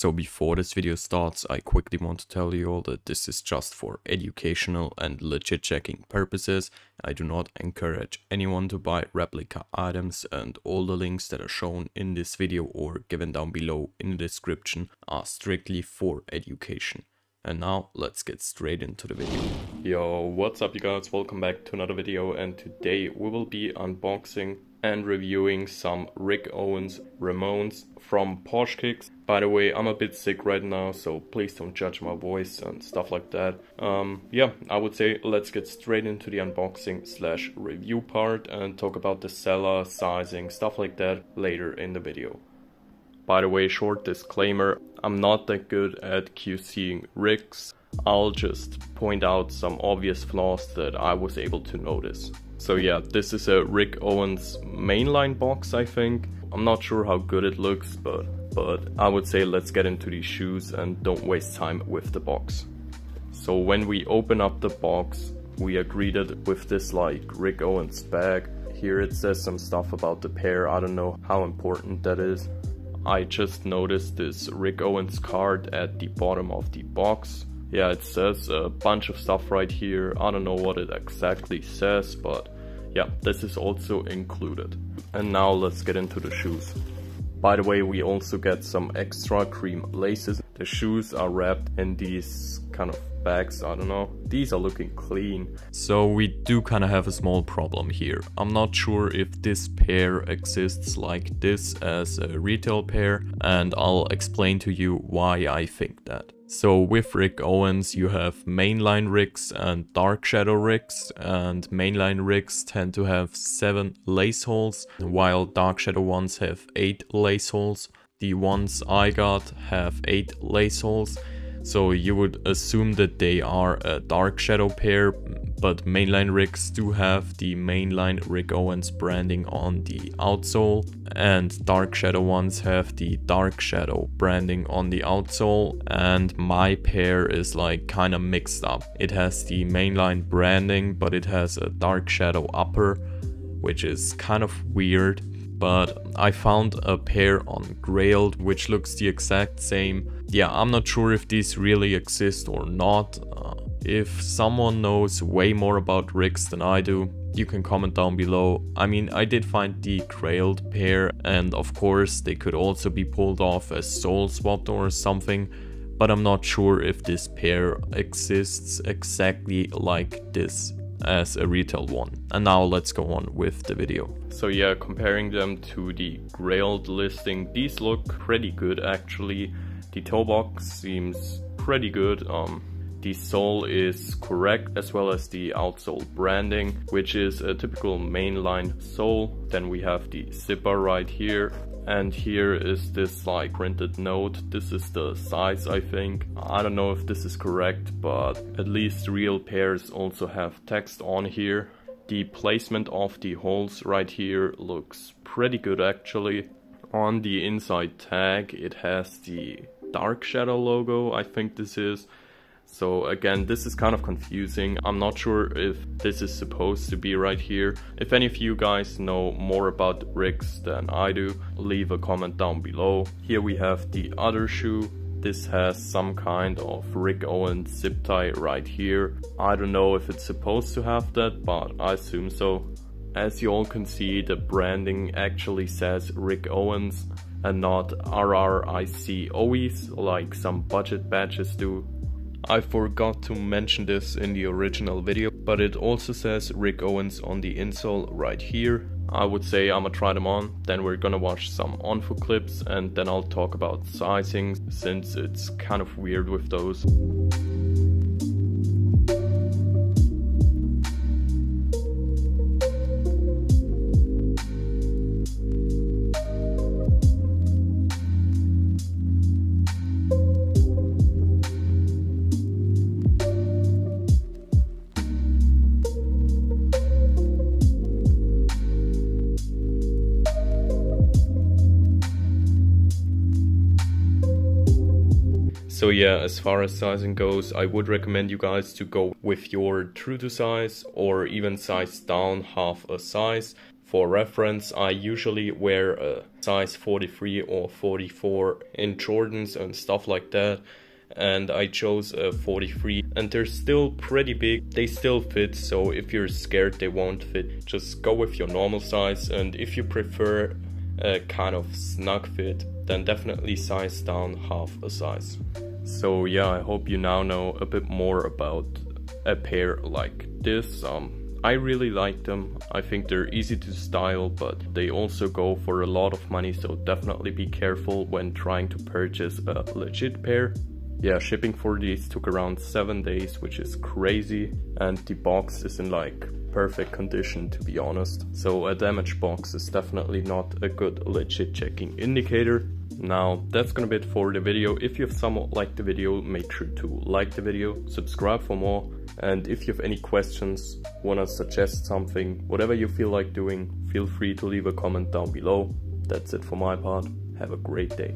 So before this video starts, I quickly want to tell you all that this is just for educational and legit checking purposes. I do not encourage anyone to buy replica items and all the links that are shown in this video or given down below in the description are strictly for education. And now let's get straight into the video. Yo, what's up you guys? Welcome back to another video and today we will be unboxing and reviewing some Rick Owens Ramones from Poshkicks. By the way, I'm a bit sick right now, so please don't judge my voice and stuff like that. Um, yeah, I would say let's get straight into the unboxing slash review part and talk about the seller, sizing, stuff like that later in the video. By the way, short disclaimer, I'm not that good at QCing Ricks. I'll just point out some obvious flaws that I was able to notice. So yeah, this is a Rick Owens mainline box, I think. I'm not sure how good it looks, but, but I would say let's get into these shoes and don't waste time with the box. So when we open up the box, we are greeted with this like Rick Owens bag. Here it says some stuff about the pair, I don't know how important that is. I just noticed this Rick Owens card at the bottom of the box yeah, it says a bunch of stuff right here. I don't know what it exactly says, but yeah, this is also included. And now let's get into the shoes. By the way, we also get some extra cream laces. The shoes are wrapped in these kind of bags, I don't know. These are looking clean. So we do kind of have a small problem here. I'm not sure if this pair exists like this as a retail pair and I'll explain to you why I think that. So with Rick Owens you have mainline Ricks and dark shadow Ricks and mainline Ricks tend to have 7 lace holes while dark shadow ones have 8 lace holes. The ones I got have 8 lace holes so you would assume that they are a dark shadow pair but mainline Ricks do have the mainline Rick Owens branding on the outsole and dark shadow ones have the dark shadow branding on the outsole and my pair is like kind of mixed up. It has the mainline branding but it has a dark shadow upper which is kind of weird but I found a pair on Grailed which looks the exact same. Yeah, I'm not sure if these really exist or not. If someone knows way more about Ricks than I do, you can comment down below. I mean, I did find the grailed pair and of course they could also be pulled off as sole swapped or something, but I'm not sure if this pair exists exactly like this as a retail one. And now let's go on with the video. So yeah, comparing them to the grailed listing, these look pretty good actually. The toe box seems pretty good. Um, the sole is correct as well as the outsole branding, which is a typical mainline sole. Then we have the zipper right here. And here is this like printed note. This is the size I think. I don't know if this is correct, but at least real pairs also have text on here. The placement of the holes right here looks pretty good actually. On the inside tag it has the Dark Shadow logo, I think this is. So again, this is kind of confusing. I'm not sure if this is supposed to be right here. If any of you guys know more about Ricks than I do, leave a comment down below. Here we have the other shoe. This has some kind of Rick Owens zip tie right here. I don't know if it's supposed to have that, but I assume so. As you all can see, the branding actually says Rick Owens and not RRIC always like some budget batches do. I forgot to mention this in the original video, but it also says Rick Owens on the insole right here. I would say I'ma try them on, then we're gonna watch some on-foot clips and then I'll talk about sizing since it's kind of weird with those. So yeah, as far as sizing goes, I would recommend you guys to go with your true to size or even size down half a size. For reference, I usually wear a size 43 or 44 in Jordans and stuff like that. And I chose a 43 and they're still pretty big. They still fit so if you're scared they won't fit just go with your normal size. And if you prefer a kind of snug fit then definitely size down half a size so yeah I hope you now know a bit more about a pair like this um I really like them. I think they're easy to style, but they also go for a lot of money, so definitely be careful when trying to purchase a legit pair yeah, shipping for these took around 7 days, which is crazy, and the box is in like perfect condition to be honest. So a damaged box is definitely not a good legit checking indicator. Now that's gonna be it for the video. If you've somewhat liked the video, make sure to like the video, subscribe for more, and if you have any questions, wanna suggest something, whatever you feel like doing, feel free to leave a comment down below. That's it for my part. Have a great day.